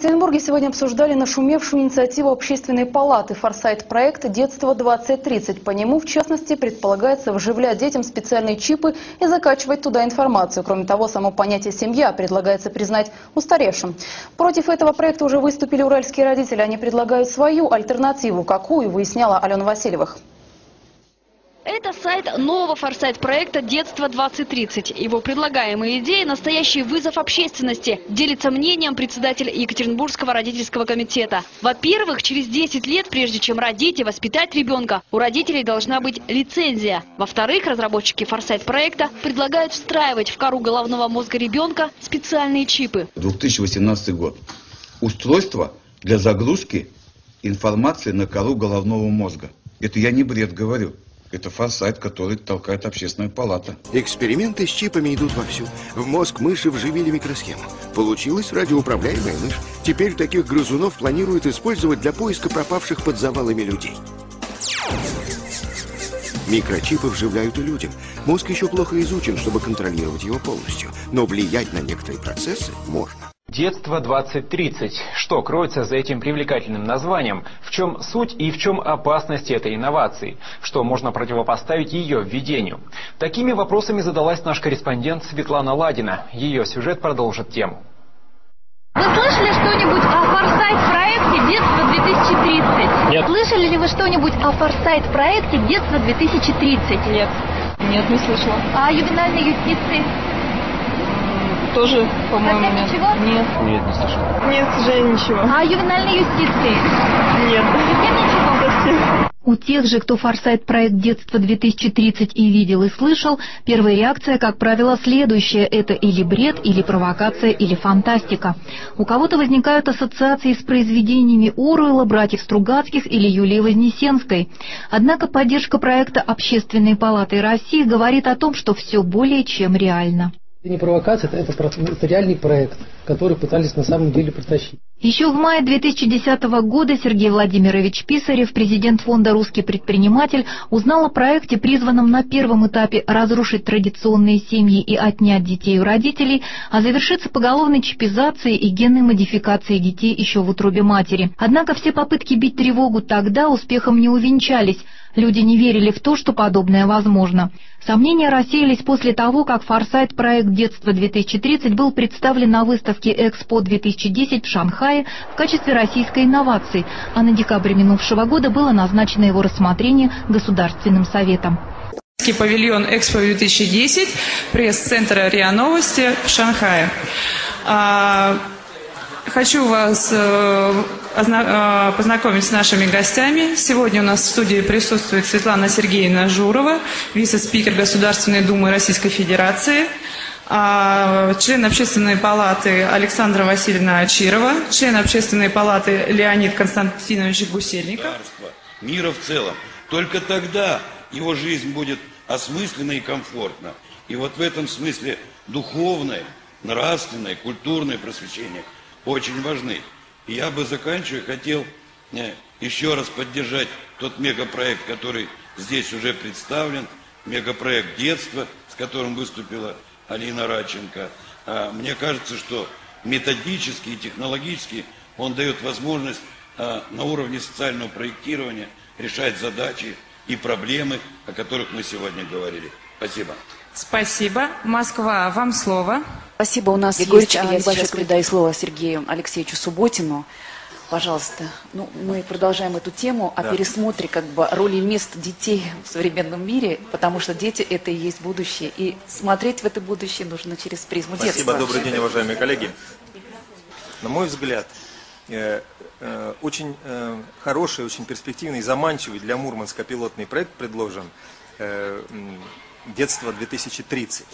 В Екатеринбурге сегодня обсуждали нашумевшую инициативу общественной палаты «Форсайт» проект «Детство-2030». По нему, в частности, предполагается вживлять детям специальные чипы и закачивать туда информацию. Кроме того, само понятие «семья» предлагается признать устаревшим. Против этого проекта уже выступили уральские родители. Они предлагают свою альтернативу. Какую, выясняла Алена Васильевых. Это сайт нового форсайт-проекта «Детство-2030». Его предлагаемые идеи – настоящий вызов общественности, делится мнением председатель Екатеринбургского родительского комитета. Во-первых, через 10 лет, прежде чем родить и воспитать ребенка, у родителей должна быть лицензия. Во-вторых, разработчики форсайт-проекта предлагают встраивать в кору головного мозга ребенка специальные чипы. 2018 год. Устройство для загрузки информации на кору головного мозга. Это я не бред говорю. Это форсайт, который толкает общественная палата. Эксперименты с чипами идут вовсю. В мозг мыши вживили микросхему. Получилась радиоуправляемая мышь. Теперь таких грызунов планируют использовать для поиска пропавших под завалами людей. Микрочипы вживляют и людям. Мозг еще плохо изучен, чтобы контролировать его полностью. Но влиять на некоторые процессы можно. Детство 2030. Что кроется за этим привлекательным названием? В чем суть и в чем опасность этой инновации? Что можно противопоставить ее введению? Такими вопросами задалась наш корреспондент Светлана Ладина. Ее сюжет продолжит тему. Вы слышали что-нибудь о форсайт-проекте «Детство 2030»? Нет. Слышали ли вы что-нибудь о форсайт-проекте «Детство 2030»? Нет. Нет, не слышала. А о ювенальной юстиции? Тоже, по-моему, Совсем нет. ничего? Нет. Нет, не слышал. Нет, к сожалению, ничего. А ювенальной юстиции? Нет. Совсем ничего? Совсем. У тех же, кто форсайт-проект «Детство-2030» и видел, и слышал, первая реакция, как правило, следующая – это или бред, или провокация, или фантастика. У кого-то возникают ассоциации с произведениями Оруэлла, братьев Стругацких или Юлии Вознесенской. Однако поддержка проекта Общественной палаты России говорит о том, что все более чем реально. Это не провокация, это, это, реальный проект, который пытались на самом деле протащить. Еще в мае 2010 года Сергей Владимирович Писарев, президент фонда «Русский предприниматель», узнал о проекте, призванном на первом этапе разрушить традиционные семьи и отнять детей у родителей, а завершиться поголовной чипизацией и генной модификацией детей еще в утробе матери. Однако все попытки бить тревогу тогда успехом не увенчались. Люди не верили в то, что подобное возможно. Сомнения рассеялись после того, как форсайт-проект «Детство-2030» был представлен на выставке «Экспо-2010» в Шанхае в качестве российской инновации, а на декабрь минувшего года было назначено его рассмотрение Государственным Советом. Павильон Экспо-2010, пресс-центра РИА Новости в Шанхае. А, Хочу вас э, э, познакомить с нашими гостями. Сегодня у нас в студии присутствует Светлана Сергеевна Журова, вице-спикер Государственной Думы Российской Федерации, член Общественной палаты Александра Васильевна Ачирова, член Общественной палаты Леонид Константинович Гусельников. мира в целом. Только тогда его жизнь будет осмыслена и комфортна. И вот в этом смысле духовное, нравственное, культурное просвещение очень важны. Я бы заканчивая хотел э, еще раз поддержать тот мегапроект, который здесь уже представлен, мегапроект детства, с которым выступила Алина Радченко. А, Мне кажется, что методически и технологически он дает возможность а, на уровне социального проектирования решать задачи и проблемы, о которых мы сегодня говорили. Спасибо. Спасибо. Москва, вам слово. Спасибо. У нас Егорыч, есть... а, я сейчас передаю слово Сергею Алексеевичу Субботину. Пожалуйста. Ну, мы продолжаем эту тему о Да. пересмотре как бы роли и мест детей в современном мире, потому что дети – это и есть будущее. И смотреть в это будущее нужно через призму Спасибо, детства. добрый день, уважаемые коллеги. На мой взгляд, э, э, очень э, хороший, очень перспективный и заманчивый для Мурманска пилотный проект предложен э, «Детство 2030».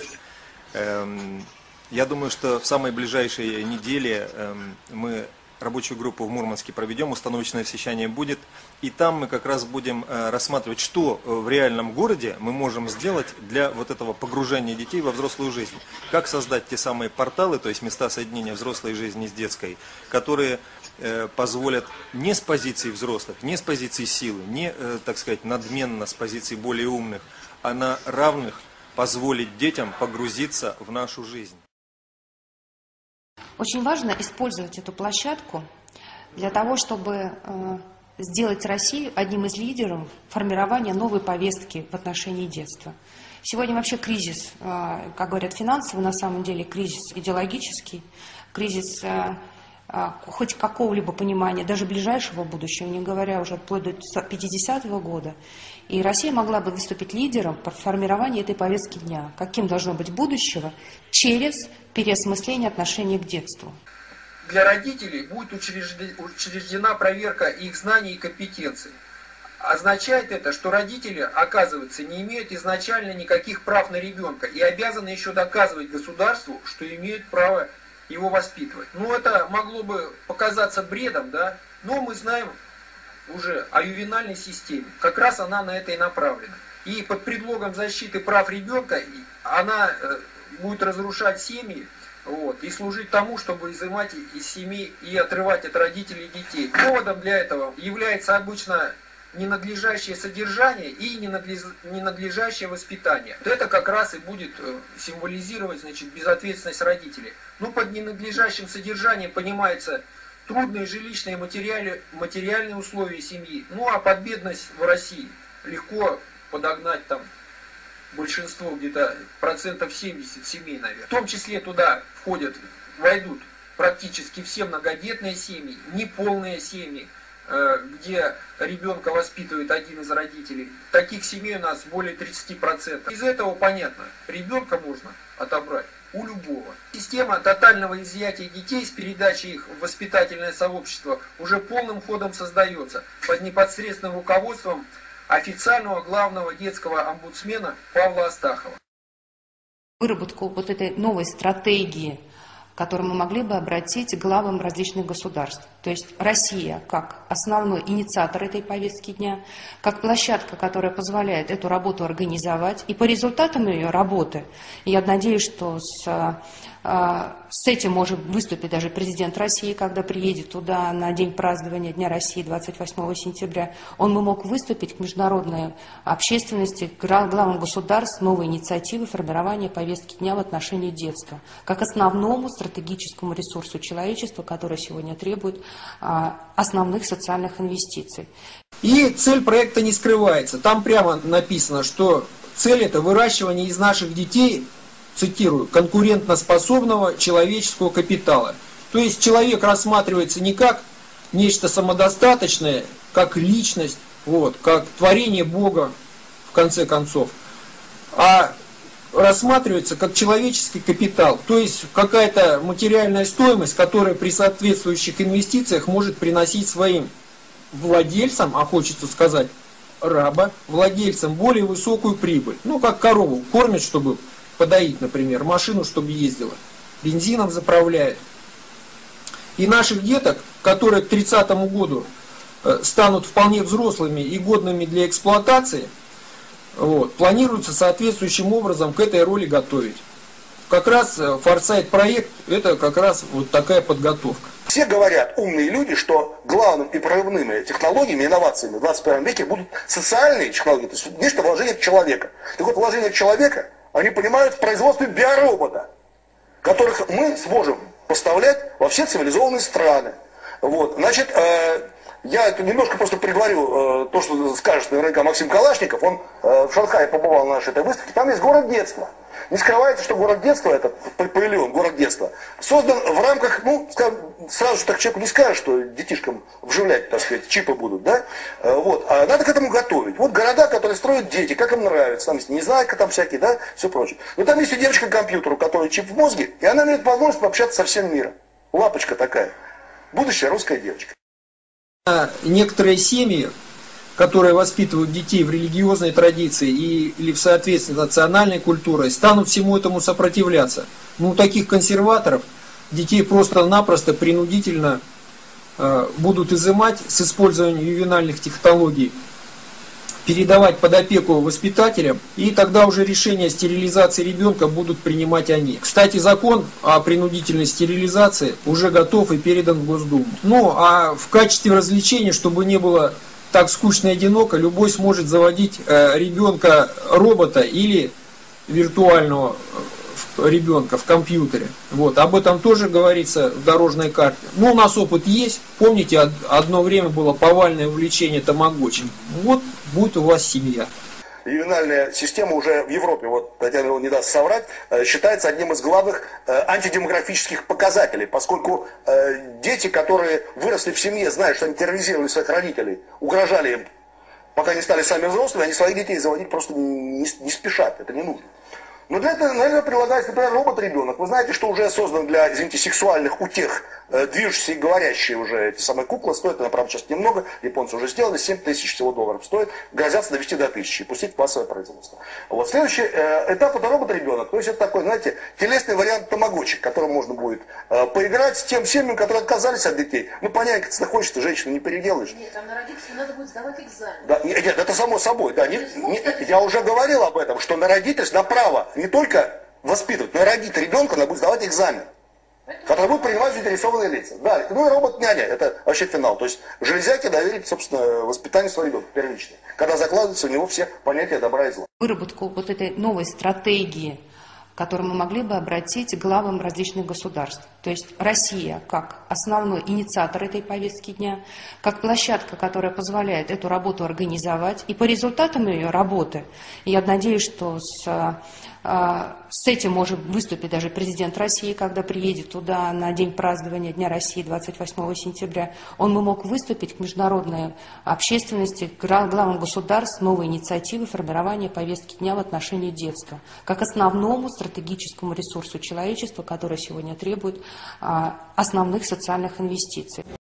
Эм, Я думаю, что в самой ближайшей неделе эм, мы рабочую группу в Мурманске проведем, установочное совещание будет, и там мы как раз будем э, рассматривать, что э, в реальном городе мы можем сделать для вот этого погружения детей во взрослую жизнь. Как создать те самые порталы, то есть места соединения взрослой жизни с детской, которые э, позволят не с позиции взрослых, не с позиции силы, не, так сказать, надменно с позиции более умных, а на равных позволить детям погрузиться в нашу жизнь. Очень важно использовать эту площадку для того, чтобы э, сделать Россию одним из лидеров формирования новой повестки в отношении детства. Сегодня вообще кризис, э, как говорят финансовый, на самом деле кризис идеологический, кризис э, хоть какого-либо понимания, даже ближайшего будущего, не говоря уже вплоть до 50-го года. И Россия могла бы выступить лидером в формировании этой повестки дня. Каким должно быть будущего через переосмысление отношения к детству для родителей будет учреждена проверка их знаний и компетенций. Означает это, что родители, оказывается, не имеют изначально никаких прав на ребенка и обязаны еще доказывать государству, что имеют право его воспитывать. Ну, это могло бы показаться бредом, да, но мы знаем уже о ювенальной системе. Как раз она на это и направлена. И под предлогом защиты прав ребенка она э, будет разрушать семьи, вот, и служить тому, чтобы изымать из семьи и отрывать от родителей детей. Поводом для этого является обычно ненадлежащее содержание и ненадлежащее воспитание. Вот это как раз и будет э, символизировать значит, безответственность родителей. Ну, под ненадлежащим содержанием понимается трудные жилищные и материальные, условия семьи. Ну, а под бедность в России легко подогнать там большинство, где-то процентов 70 семей, наверное. В том числе туда входят, войдут практически все многодетные семьи, неполные семьи, где ребенка воспитывает один из родителей. Таких семей у нас более 30%. Из этого понятно, ребенка можно отобрать у любого. Система тотального изъятия детей с передачей их в воспитательное сообщество уже полным ходом создается под непосредственным руководством официального главного детского омбудсмена Павла Астахова. Выработку вот этой новой стратегии, которую мы могли бы обратить главам различных государств. То есть Россия как основной инициатор этой повестки дня, как площадка, которая позволяет эту работу организовать. И по результатам ее работы, я надеюсь, что с а, с этим может выступить даже президент России, когда приедет туда на день празднования Дня России 28 сентября. Он бы мог выступить к международной общественности, к главам государств новой инициативы формирования повестки дня в отношении детства, как основному стратегическому ресурсу человечества, который сегодня требует а, основных социальных инвестиций. И цель проекта не скрывается. Там прямо написано, что цель это выращивание из наших детей цитирую, конкурентоспособного человеческого капитала. То есть человек рассматривается не как нечто самодостаточное, как личность, вот, как творение Бога, в конце концов, а рассматривается как человеческий капитал, то есть какая-то материальная стоимость, которая при соответствующих инвестициях может приносить своим владельцам, а хочется сказать, раба, владельцам более высокую прибыль. Ну, как корову кормят, чтобы подоить, например, машину, чтобы ездила, бензином заправляет. И наших деток, которые к 30 году э, станут вполне взрослыми и годными для эксплуатации, вот, планируется соответствующим образом к этой роли готовить. Как раз Форсайт проект это как раз вот такая подготовка. Все говорят, умные люди, что главным и прорывными технологиями, инновациями в 21 веке будут социальные технологии, то есть нечто вложение в человека. Так вот, вложение в человека они понимают в производстве биоробота, которых мы сможем поставлять во все цивилизованные страны. Вот. Значит, э, я немножко просто приговорю э, то, что скажет наверняка Максим Калашников. Он э, в Шанхае побывал на нашей этой выставке. Там есть город детства. Не скрывается, что город детства, этот павильон, город детства, создан в рамках, ну, сразу же так человеку не скажешь, что детишкам вживлять, так сказать, чипы будут, да? Э, вот. А надо к этому готовить. Вот города, которые строят дети, как им нравится, там есть незнайка там всякие, да, все прочее. Но там есть и девочка компьютер, у которой чип в мозге, и она имеет возможность пообщаться со всем миром. Лапочка такая. Будущая русская девочка. Некоторые семьи которые воспитывают детей в религиозной традиции и, или в соответствии с национальной культурой, станут всему этому сопротивляться. Ну, таких консерваторов детей просто-напросто принудительно э, будут изымать с использованием ювенальных технологий, передавать под опеку воспитателям, и тогда уже решение стерилизации ребенка будут принимать они. Кстати, закон о принудительной стерилизации уже готов и передан в Госдуму. Ну, а в качестве развлечения, чтобы не было так скучно и одиноко, любой сможет заводить э, ребенка робота или виртуального ребенка в компьютере. Вот, об этом тоже говорится в дорожной карте. Ну, у нас опыт есть. Помните, одно время было повальное увлечение тамагочи. Вот будет у вас семья ювенальная система уже в Европе, вот Татьяна не даст соврать, э, считается одним из главных э, антидемографических показателей, поскольку э, дети, которые выросли в семье, зная, что они терроризировали своих родителей, угрожали им, пока не стали сами взрослыми, они своих детей заводить просто не, не спешат, это не нужно. Но для этого, наверное, прилагается, например, робот-ребенок. Вы знаете, что уже создан для, извините, сексуальных утех, э, движущиеся и говорящие уже эти самые куклы. Стоит она, правда, сейчас немного. Японцы уже сделали, 7 тысяч всего долларов стоит. Грозятся довести до тысячи и пустить массовое производство. Вот. Следующий э, этап это робот-ребенок. То есть это такой, знаете, телесный вариант тамагочи, которым можно будет э, поиграть с тем семьям, которые отказались от детей. Ну, понятно, если хочется, женщину не переделаешь. Нет, там на родителей надо будет сдавать экзамен. Да, нет, это само собой. Да, не, не, я уже говорил об этом, что на родительство, на право не только воспитывать, но и родить ребенка, надо будет сдавать экзамен, который будет принимать заинтересованные лица. Да, ну и робот-няня, это вообще финал. То есть железяки доверить, собственно, воспитанию своего ребенка первичное, когда закладываются у него все понятия добра и зла. Выработку вот этой новой стратегии которые мы могли бы обратить главам различных государств. То есть Россия как основной инициатор этой повестки дня, как площадка, которая позволяет эту работу организовать. И по результатам ее работы, я надеюсь, что с с этим может выступить даже президент России, когда приедет туда на день празднования Дня России 28 сентября. Он бы мог выступить к международной общественности, к главам государств новой инициативы формирования повестки дня в отношении детства, как основному стратегическому ресурсу человечества, который сегодня требует а, основных социальных инвестиций.